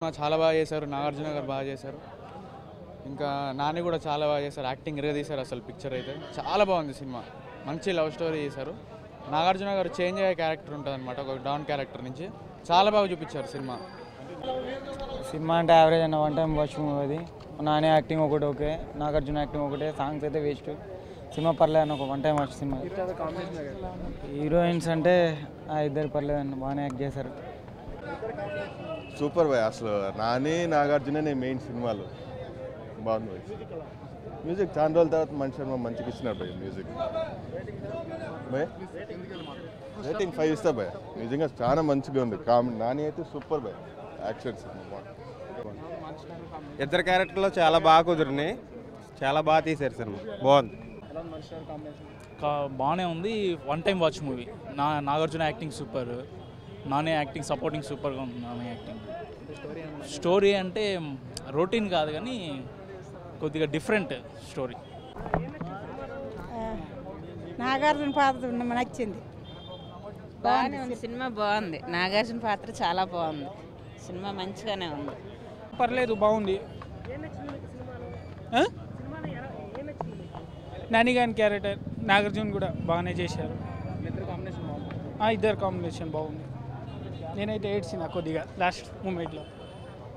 Cinema చాలా బాగా చేశారు నాగార్జున గారు బాగా చేశారు. ఇంకా నాని కూడా చాలా బాగా చేశారు యాక్టింగ్ తీశారు అసలు పిక్చర్ అయితే. చాలా బాగుంది సినిమా. మంచి లవ్ స్టోరీ చేశారు. నాగార్జున గారు చేంజ్ అయ్యే క్యారెక్టర్ ఉంటుంది అనమాట ఒక డాన్ క్యారెక్టర్ నుంచి. చాలా బాగా చూపించారు సినిమా. సినిమా అంటే యావరేజ్ అన్న వన్ టైం వాచ్ మూవీ అది? నాని యాక్టింగ్ ఒకటి ఓకే నాగార్జున యాక్టింగ్ ఒకటే సాంగ్స్ అయితే వేస్ట్. సినిమా పర్లేదు అన్న ఒక one time watch cinema. Heroines అంటే ఆ ఇద్దరు పర్లేదు అన్న బాగానే యాక్ట్ చేశారు. సూపర్ బాయ్ అసలు. నాని నాగార్జుననే మెయిన్ సినిమాలు. బాగుంది బాయ్ మ్యూజిక్ చాలా రోజుల తర్వాత మనిషి శర్మ మంచిగా ఇచ్చినాడు బాయ్ మ్యూజిక్ బాయ్ రేటింగ్ ఫైవ్ ఇస్తా బాయ్ నిజంగా చాలా మంచిగా ఉంది. కామెడీ నాని అయితే సూపర్ బాయ్ యాక్షన్ సినిమా బాగుంది. ఇద్దరు క్యారెక్టర్లు చాలా బాగా కుదిరినాయి. చాలా బాగా తీశారు సినిమా. బాగుంది. కా- బాగానే ఉంది. వన్ టైం వాచ్ మూవీ నా Nagarjuna acting super Nani acting supporting సూపర్గా ఉంది నాని యాక్టింగ్. స్టోరీ అంటే రొటీన్ కాదు కానీ కొద్దిగా డిఫరెంట్ స్టోరీ. నాగార్జున పాత్ర నచ్చింది. బాగానే ఉంది సినిమా. బాగుంది. నాగార్జున పాత్ర చాలా బాగుంది. సినిమా మంచిగానే ఉంది. పర్లేదు బాగుంది? నాని గారి క్యారెక్టర్ నాగార్జున కూడా బాగానే చేశారు. ఆ, ఇద్దరు కాంబినేషన్ బాగుంది. నేనైతే ఏడ్చిన కొద్దిగా లాస్ట్ మూమెంట్లో.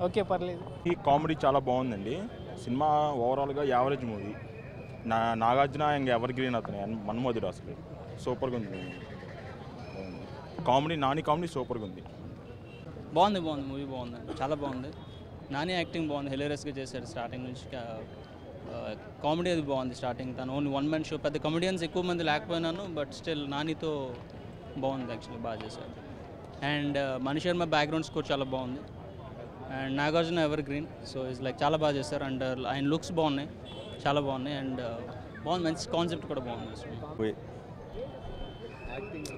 ఓకే పర్లేదు. ఈ కామెడీ చాలా బాగుందండి. సినిమా ఓవరాల్గా యావరేజ్ మూవీ. నా నాగార్జున ఇంక ఎవర్ గ్రీన్ అతను మన్మోదుడు అసలు. సూపర్గా ఉంది. కామెడీ నాని కామెడీ సూపర్గా ఉంది. బాగుంది బాగుంది. మూవీ బాగుంది. చాలా బాగుంది. నాని యాక్టింగ్ బాగుంది. హిలేరియస్గా చేశారు స్టార్టింగ్ నుంచి. కామెడీ అది బాగుంది స్టార్టింగ్. తను ఓన్లీ వన్ మ్యాన్ షో. పెద్ద కమెడియన్స్ ఎక్కువ మంది లేకపోయినాను బట్ స్టిల్ నానితో బాగుంది యాక్చువల్లీ బాగా చేశారు అండ్ మణి బ్యాక్గ్రౌండ్ స్కోర్ చాలా బాగుంది. And Nagarjuna evergreen so is like చాలా బాగా చేశారు అండ్ ఆయన లుక్స్ బాగున్నాయి. చాలా బాగున్నాయి. అండ్ బాగుంది. మంచి కాన్సెప్ట్ కూడా బాగుంది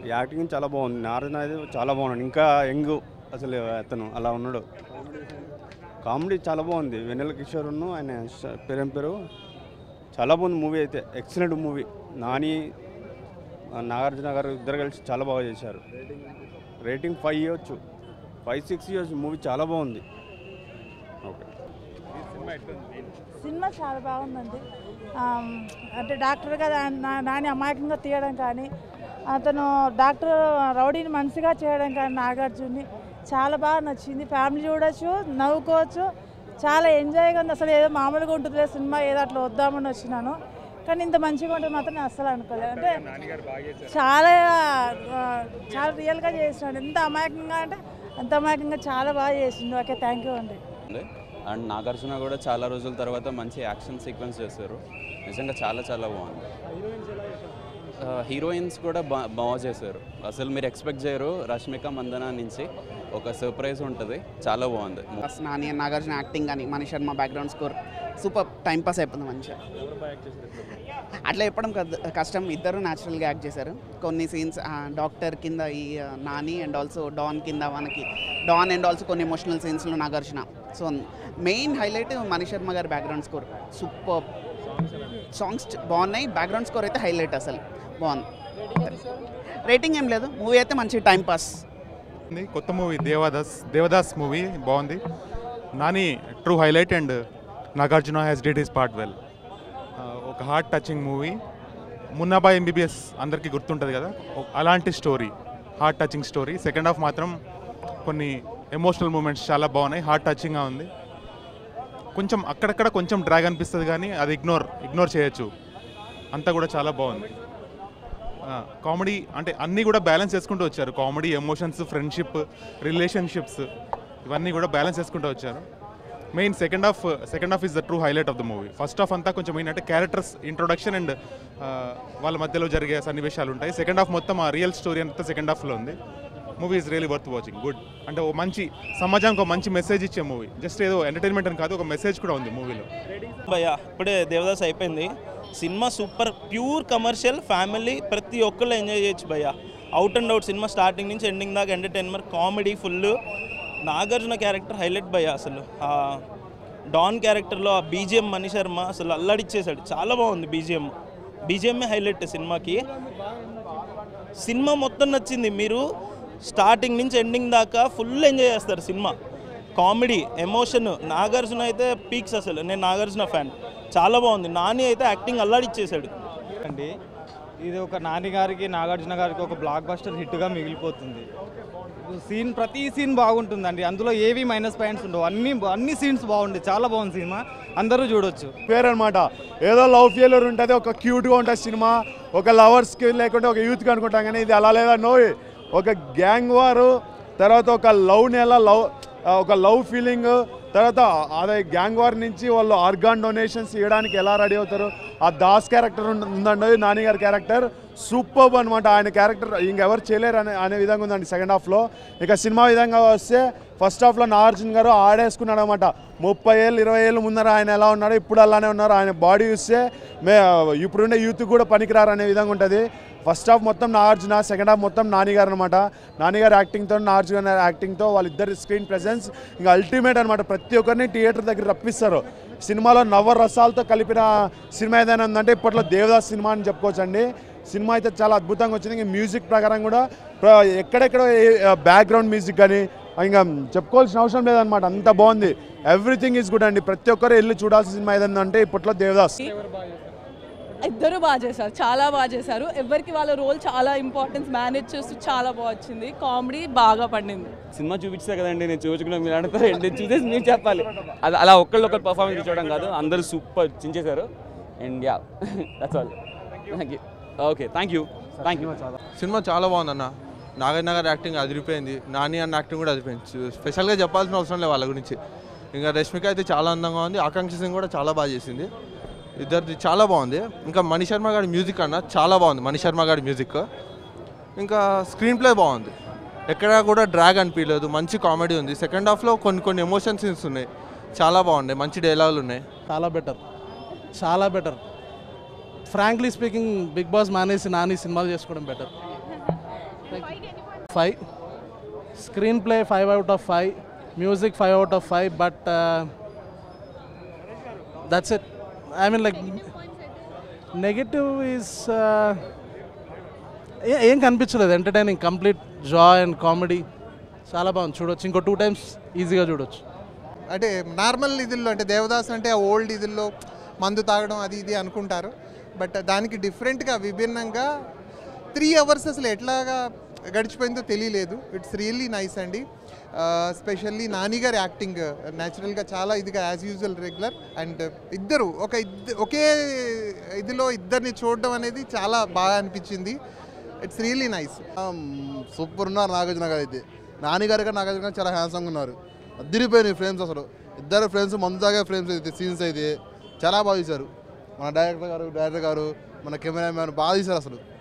యాక్టింగ్ చాలా బాగుంది. నారాయణ అయితే చాలా బాగున్నాడు. ఇంకా యంగ్ అసలు అతను అలా ఉన్నాడు. కామెడీ చాలా బాగుంది. వెన్నెల కిషోర్ ఆయన ష- పేరేం పేరు? చాలా బాగుంది మూవీ అయితే. ఎక్సలెంట్ మూవీ నాని నాగార్జున గారు ఇద్దరు కలిసి చాలా బాగా చేశారు. రేటింగ్ ఫైవ్ ఇవ్వచ్చు. ఫైవ్ సిక్స్ ఇవ్వచ్చు. మూవీ చాలా బాగుంది. ఓకే. సినిమా చాలా బాగుందండి. అంటే డాక్టర్గా దా- నా- నాని అమాయకంగా తీయడం కానీ అతను డాక్టర్ రౌడీని మనిషిగా చేయడం కానీ నాగార్జున్ని చాలా బాగా నచ్చింది. ఫ్యామిలీ చూడొచ్చు నవ్వుకోవచ్చు. చాలా ఎంజాయ్గా ఉంది. అసలు ఏదో మామూలుగా ఉంటుందిలే సినిమా ఏదో అట్లా వద్దామని వచ్చినాను. కానీ ఇంత మంచిగా ఉంటుంది మాత్రం నేను అస్సలు అనుకోలేదు. అంటే చాలా చాలా రియల్గా చేసినాడు. ఎంత అమాయకంగా అంటే అంత అమాయకంగా చాలా బాగా చేసిండు. ఓకే థ్యాంక్ యూ అండి. అండ్. నాగార్జున కూడా చాలా రోజుల తర్వాత మంచి యాక్షన్ సీక్వెన్స్ చేశారు. నిజంగా చాలా చాలా బాగుంది. హీరోయిన్స్ కూడా బా బాగా చేశారు. అసలు మీరు ఎక్స్పెక్ట్ చేయరు రష్మిక మందన నుంచి. ఒక సర్ప్రైజ్ ఉంటుంది. చాలా బాగుంది. నాని నాగార్జున యాక్టింగ్ కానీ Mani Sharma background score super time pass అయిపోతుంది మంచిగా. అట్లా చెప్పడం కష్టం. ఇద్దరు న్యాచురల్గా యాక్ట్ చేశారు. కొన్ని సీన్స్ డాక్టర్ కింద ఈ నాని అండ్ ఆల్సో డాన్ కింద మనకి డాన్ అండ్ ఆల్సో కొన్ని emotional సీన్స్లో Nagarjuna. So main highlight Mani Sharma garu background score super songs బాగున్నాయి. బ్యాక్గ్రౌండ్ స్కోర్ అయితే హైలైట్ అసలు. బాగుంది. రేటింగ్ ఏం లేదు. మూవీ అయితే మంచి టైం పాస్ బాగుంది. కొత్త మూవీ దేవదాస్ దేవదాస్ మూవీ బాగుంది. Nani true highlight and Nagarjuna has did his part well ఒక heart touching movie Munna Bhai MBBS అందరికీ గుర్తుంటుంది కదా? అలాంటి story heart touching story second half మాత్రం కొన్ని ఎమోషనల్ మూమెంట్స్ చాలా బాగున్నాయి. హార్ట్ టచింగ్గా ఉంది. కొంచెం అక్కడక్కడ కొంచెం డ్రాగ్ అనిపిస్తుంది కానీ అది ఇగ్నోర్ ఇగ్నోర్ చేయొచ్చు. అంతా కూడా చాలా బాగుంది. కామెడీ అంటే అన్నీ కూడా బ్యాలెన్స్ చేసుకుంటూ వచ్చారు. కామెడీ ఎమోషన్స్ ఫ్రెండ్షిప్ రిలేషన్షిప్స్ ఇవన్నీ కూడా బ్యాలెన్స్ చేసుకుంటూ వచ్చారు. Main second half second half is the true highlight of the movie first half అంతా కొంచెం ఏంటంటే క్యారెక్టర్స్ ఇంట్రొడక్షన్ అండ్ వాళ్ళ మధ్యలో జరిగే సన్నివేశాలు ఉంటాయి. సెకండ్ హాఫ్ మొత్తం ఆ రియల్ స్టోరీ అంతా సెకండ్ హాఫ్లో ఉంది. Movie is really worth watching good అంటే ఓ మంచి సమాజానికి ఒక మంచి మెసేజ్ ఇచ్చే మూవీ జస్ట్ ఏదో ఎంటర్టైన్మెంట్ అని కాదు ఒక మెసేజ్ కూడా ఉంది మూవీలో భయ్యా ఇప్పుడే దేవదాస్ అయిపోయింది. Cinema super pure commercial family ప్రతి ఒక్కళ్ళు ఎంజాయ్ చేయొచ్చు భయ్య. Out and out cinema starting నుంచి ఎండింగ్ దాకా entertainment comedy full Nagarjuna character highlight భయ్య అసలు. డాన్ క్యారెక్టర్లో ఆ బీజిఎం మణి శర్మ అసలు అల్లడిచ్చేసాడు చాలా బాగుంది బీజిఎం బీజిఎంఏ హైలైట్ సినిమాకి. సినిమా మొత్తం నచ్చింది. మీరు స్టార్టింగ్ నుంచి ఎండింగ్ దాకా ఫుల్ ఎంజాయ్ చేస్తారు సినిమా. కామెడీ ఎమోషన్ నాగార్జున అయితే పీక్స్ అసలు. నేను నాగార్జున ఫ్యాన్ చాలా బాగుంది. నాని అయితే యాక్టింగ్ అల్లాడిచ్చేసాడు. అండి ఇది ఒక నాని గారికి నాగార్జున గారికి ఒక బ్లాక్ బస్టర్ హిట్గా మిగిలిపోతుంది. సీన్ ప్రతి సీన్ బాగుంటుందండి. అందులో ఏవి మైనస్ పాయింట్స్ ఉండవు. అన్ని అన్ని సీన్స్ బాగుండే. చాలా బాగుంది సినిమా. అందరూ చూడొచ్చు. పేరు అనమాట ఏదో లవ్ ఫెయిల్యూర్ ఉంటుంది ఒక క్యూట్గా ఉంటుంది సినిమా. ఒక లవర్స్కి లేకుంటే ఒక యూత్కి అనుకుంటాం కానీ ఇది అలా లేదా? నో ఒక గ్యాంగ్ వారు తర్వాత ఒక లవ్ నెల లవ్ ఒక లవ్ ఫీలింగ్ తర్వాత అదే గ్యాంగ్ వార్ నుంచి వాళ్ళు ఆర్గాన్ డొనేషన్స్ ఇవ్వడానికి ఎలా రెడీ అవుతారు? ఆ దాస్ క్యారెక్టర్ ఉందండి నాని గారి క్యారెక్టర్. సూపర్ అనమాట ఆయన క్యారెక్టర్ ఇంకెవరు చేయలేరు అనే అనే విధంగా ఉందండి సెకండ్ హాఫ్లో. ఇక సినిమా విధంగా వస్తే ఫస్ట్ హాఫ్లో నాగార్జున గారు ఆడేసుకున్నాడు అనమాట ముప్పై ఏళ్ళు ఇరవై ఏళ్ళు ముందర ఆయన ఎలా ఉన్నాడో ఇప్పుడు అలానే ఉన్నారు. ఆయన బాడీ చూస్తే మే ఇప్పుడున్న యూత్ కూడా పనికిరారు అనే విధంగా ఉంటుంది. ఫస్ట్ హాఫ్ మొత్తం నాగార్జున సెకండ్ హాఫ్ మొత్తం నానిగారు అనమాట నానిగారు యాక్టింగ్తో నాగార్జున గారి యాక్టింగ్తో వాళ్ళిద్దరి స్క్రీన్ ప్రెజెన్స్ ఇంకా అల్టిమేట్ అనమాట ప్రతి ఒక్కరిని థియేటర్ దగ్గర రప్పిస్తారు. సినిమాలో నవరసాలతో కలిపిన సినిమా ఏదైనా ఉందంటే ఇప్పట్లో దేవదాస్ సినిమా అని చెప్పుకోవచ్చండి. సినిమా అయితే చాలా అద్భుతంగా వచ్చింది. ఇంకా మ్యూజిక్ ప్రకారం కూడా ఎక్కడెక్కడ బ్యాక్గ్రౌండ్ మ్యూజిక్ కానీ ఇంకా చెప్పుకోవాల్సిన అవసరం లేదనమాట అంత బాగుంది. ఎవ్రీథింగ్ ఈజ్ గుడ్ అండి. ప్రతి ఒక్కరు వెళ్ళి చూడాల్సిన సినిమా ఏదంటే ఇప్పట్లో దేవదాస్. ఇద్దరు బాగా చేశారు చాలా బాగా చేశారు. ఎవరికి వాళ్ళ రోల్ చాలా ఇంపార్టెన్స్ మేనేజ్ చేస్తూ చాలా బాగా వచ్చింది. కామెడీ బాగా పండింది. సినిమా చూపించే కదండి నేను చూపించుకున్నా మీరు అడుగుతారు ఏంటి? చూసేసి మీరు చెప్పాలి. అది అలా ఒక్కళ్ళు ఒకరు పర్ఫార్మెన్స్ చూడడం కాదు అందరూ super చించేశారు. And ya that's all thank you okay thank you thank you cinema చాలా బాగుందన్న. నాగార్జున గారి యాక్టింగ్ అదిరిపోయింది. నాని అన్న యాక్టింగ్ కూడా అదిరిపోయింది. స్పెషల్గా చెప్పాల్సిన అవసరం లేదు వాళ్ళ గురించి. ఇంకా రష్మిక అయితే చాలా అందంగా ఉంది. ఆకాంక్ష సింగ్ కూడా చాలా బాగా చేసింది. ఇద్దరిది చాలా బాగుంది. ఇంకా మణి శర్మ గారి మ్యూజిక్ అన్న చాలా బాగుంది. మణి శర్మ గారి మ్యూజిక్. ఇంకా స్క్రీన్ ప్లే బాగుంది. ఎక్కడా కూడా డ్రాగ్ అనిపించలేదు. మంచి కామెడీ ఉంది. సెకండ్ హాఫ్లో కొన్ని కొన్ని ఎమోషన్ సీన్స్ ఉన్నాయి. చాలా బాగున్నాయి. మంచి డైలాగులు ఉన్నాయి. చాలా బెటర్. చాలా better. Frankly speaking big boss మానేసి నాని సినిమాలు చేసుకోవడం better. Five screenplay five out of five music five out of five but that's it I mean like negative is ఏం కనిపించలేదు. Entertaining complete joy and comedy చాలా బాగుంది. చూడొచ్చు. ఇంకో టూ టైమ్స్ ఈజీగా చూడొచ్చు. అంటే నార్మల్ ఇదిల్లో అంటే దేవదాస్ అంటే ఆ ఓల్డ్ ఇదిల్లో మందు తాగడం అది ఇది అనుకుంటారు. బట్ దానికి డిఫరెంట్గా విభిన్నంగా త్రీ అవర్స్ అసలు ఎట్లాగా గడిచిపోయిందో తెలియలేదు. ఇట్స్ రియల్లీ నైస్ అండి. Uh, స్పెషల్లీ నాని గారి యాక్టింగ్ న్యాచురల్గా చాలా ఇదిగా యాజ్ యూజువల్ రెగ్యులర్ అండ్ ఇద్దరు ఒక ఇద్ద ఒకే ఇదిలో ఇద్దరిని చూడడం అనేది చాలా బాగా అనిపించింది. ఇట్స్ రియల్లీ నైస్ సూపర్ ఉన్నారు నాగార్జున గారు అయితే. నాని గారు గారు నాగార్జున గారు చాలా హ్యాండ్సమ్గా ఉన్నారు. అదిరిపోయినాయి ఫ్రేమ్స్ అసలు. ఇద్దరు ఫ్రేమ్స్ మందు ఫ్రేమ్స్ అయితే సీన్స్ అయితే చాలా బాగా తీశారు. మన డైరెక్టర్ గారు డైరెక్టర్ గారు మన కెమెరామ్యాన్ బాగా తీశారు అసలు.